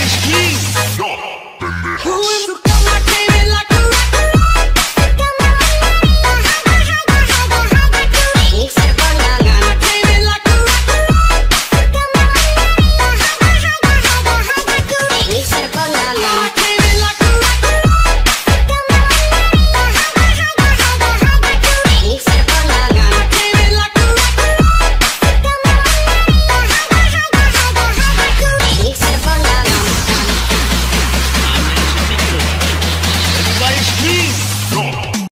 Ice Cube.